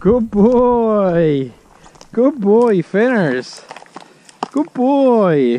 Good boy. Good boy, Finners. Good boy.